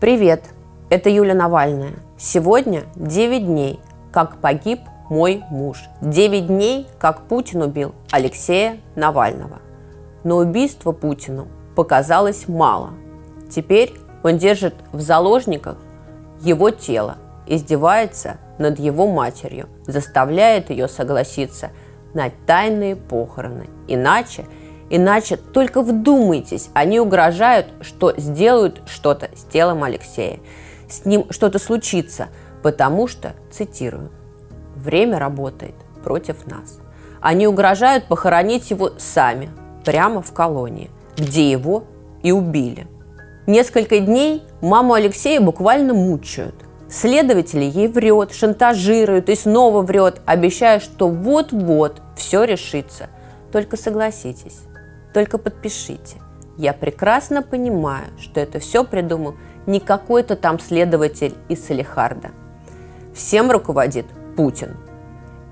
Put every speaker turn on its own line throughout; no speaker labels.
Привет, это Юля Навальная. Сегодня 9 дней, как погиб мой муж. 9 дней, как Путин убил Алексея Навального. Но убийство Путину показалось мало. Теперь он держит в заложниках его тело, издевается над его матерью, заставляет ее согласиться на тайные похороны. Иначе – Иначе только вдумайтесь, они угрожают, что сделают что-то с телом Алексея. С ним что-то случится, потому что, цитирую, «время работает против нас». Они угрожают похоронить его сами, прямо в колонии, где его и убили. Несколько дней маму Алексея буквально мучают. Следователи ей врет, шантажируют и снова врет, обещая, что вот-вот все решится. Только согласитесь, только подпишите. Я прекрасно понимаю, что это все придумал не какой-то там следователь из Салихарда. Всем руководит Путин.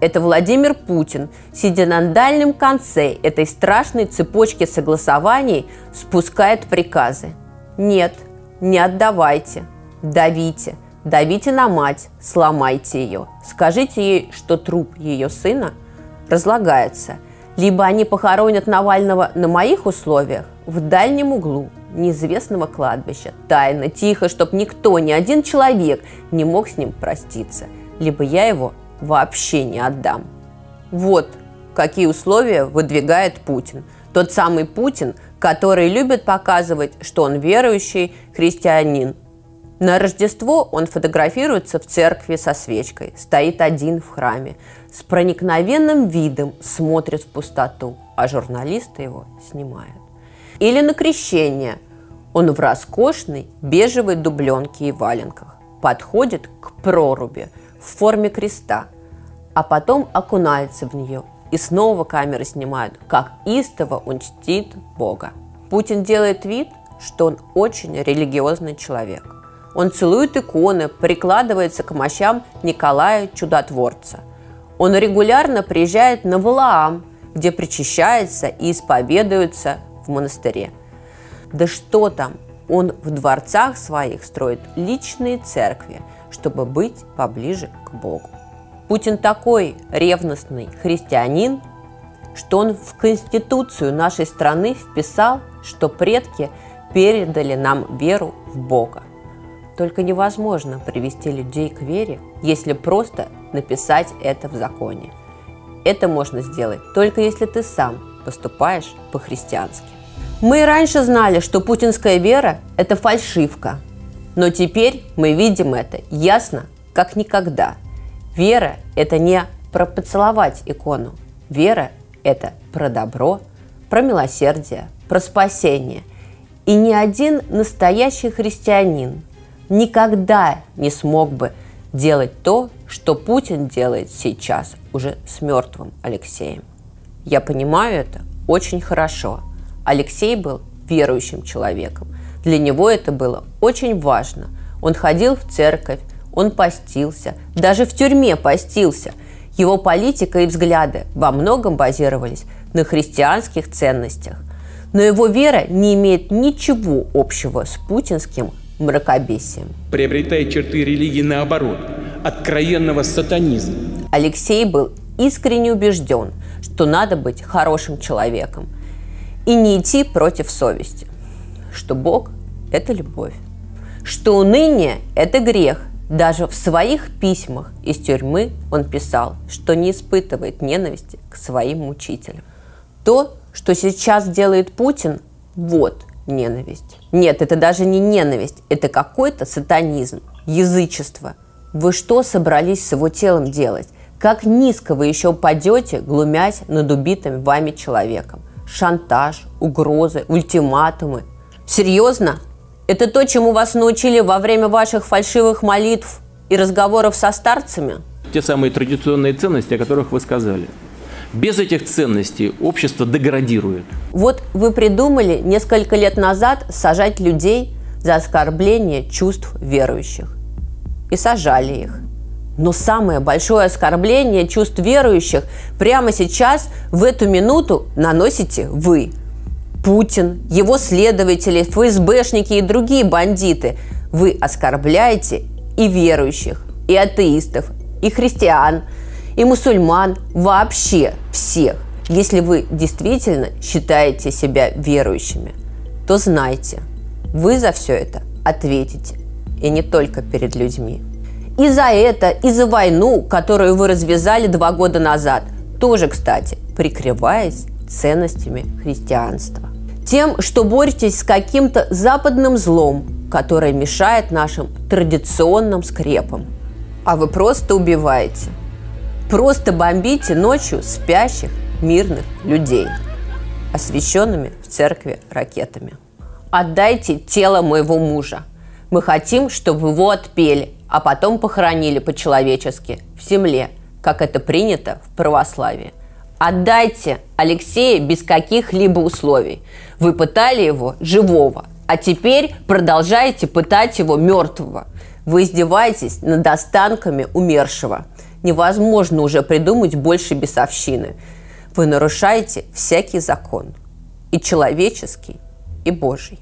Это Владимир Путин, сидя на дальнем конце этой страшной цепочки согласований, спускает приказы. Нет, не отдавайте, давите, давите на мать, сломайте ее, скажите ей, что труп ее сына разлагается – либо они похоронят Навального на моих условиях в дальнем углу неизвестного кладбища, тайно, тихо, чтобы никто, ни один человек не мог с ним проститься, либо я его вообще не отдам. Вот какие условия выдвигает Путин. Тот самый Путин, который любит показывать, что он верующий христианин, на Рождество он фотографируется в церкви со свечкой, стоит один в храме, с проникновенным видом смотрит в пустоту, а журналисты его снимают. Или на крещение. Он в роскошной бежевой дубленке и валенках подходит к проруби в форме креста, а потом окунается в нее, и снова камеры снимают, как истово он чтит Бога. Путин делает вид, что он очень религиозный человек – он целует иконы, прикладывается к мощам Николая Чудотворца. Он регулярно приезжает на Валаам, где причащается и исповедуется в монастыре. Да что там, он в дворцах своих строит личные церкви, чтобы быть поближе к Богу. Путин такой ревностный христианин, что он в Конституцию нашей страны вписал, что предки передали нам веру в Бога. Только невозможно привести людей к вере, если просто написать это в законе. Это можно сделать только если ты сам поступаешь по-христиански. Мы раньше знали, что путинская вера – это фальшивка. Но теперь мы видим это ясно, как никогда. Вера – это не про поцеловать икону. Вера – это про добро, про милосердие, про спасение. И ни один настоящий христианин никогда не смог бы делать то, что Путин делает сейчас уже с мертвым Алексеем. Я понимаю это очень хорошо. Алексей был верующим человеком. Для него это было очень важно. Он ходил в церковь, он постился, даже в тюрьме постился. Его политика и взгляды во многом базировались на христианских ценностях. Но его вера не имеет ничего общего с путинским мракобесием.
Приобретает черты религии наоборот, откровенного сатанизма.
Алексей был искренне убежден, что надо быть хорошим человеком и не идти против совести, что Бог – это любовь, что уныние – это грех. Даже в своих письмах из тюрьмы он писал, что не испытывает ненависти к своим мучителям. То, что сейчас делает Путин, вот ненависть. Нет, это даже не ненависть, это какой-то сатанизм, язычество. Вы что собрались с его телом делать? Как низко вы еще упадете, глумясь над убитым вами человеком? Шантаж, угрозы, ультиматумы. Серьезно? Это то, чему вас научили во время ваших фальшивых молитв и разговоров со старцами?
Те самые традиционные ценности, о которых вы сказали. Без этих ценностей общество деградирует.
Вот вы придумали несколько лет назад сажать людей за оскорбление чувств верующих. И сажали их. Но самое большое оскорбление чувств верующих прямо сейчас, в эту минуту, наносите вы. Путин, его следователи, ФСБшники и другие бандиты. Вы оскорбляете и верующих, и атеистов, и христиан, и мусульман, вообще всех. Если вы действительно считаете себя верующими, то знайте, вы за все это ответите. И не только перед людьми. И за это, и за войну, которую вы развязали два года назад. Тоже, кстати, прикрываясь ценностями христианства. Тем, что боретесь с каким-то западным злом, которое мешает нашим традиционным скрепам. А вы просто убиваете. Просто бомбите ночью спящих мирных людей, освященными в церкви ракетами. Отдайте тело моего мужа. Мы хотим, чтобы его отпели, а потом похоронили по-человечески в земле, как это принято в православии. Отдайте Алексея без каких-либо условий. Вы пытали его живого, а теперь продолжаете пытать его мертвого. Вы издеваетесь над останками умершего. Невозможно уже придумать больше бесовщины. Вы нарушаете всякий закон. И человеческий, и Божий.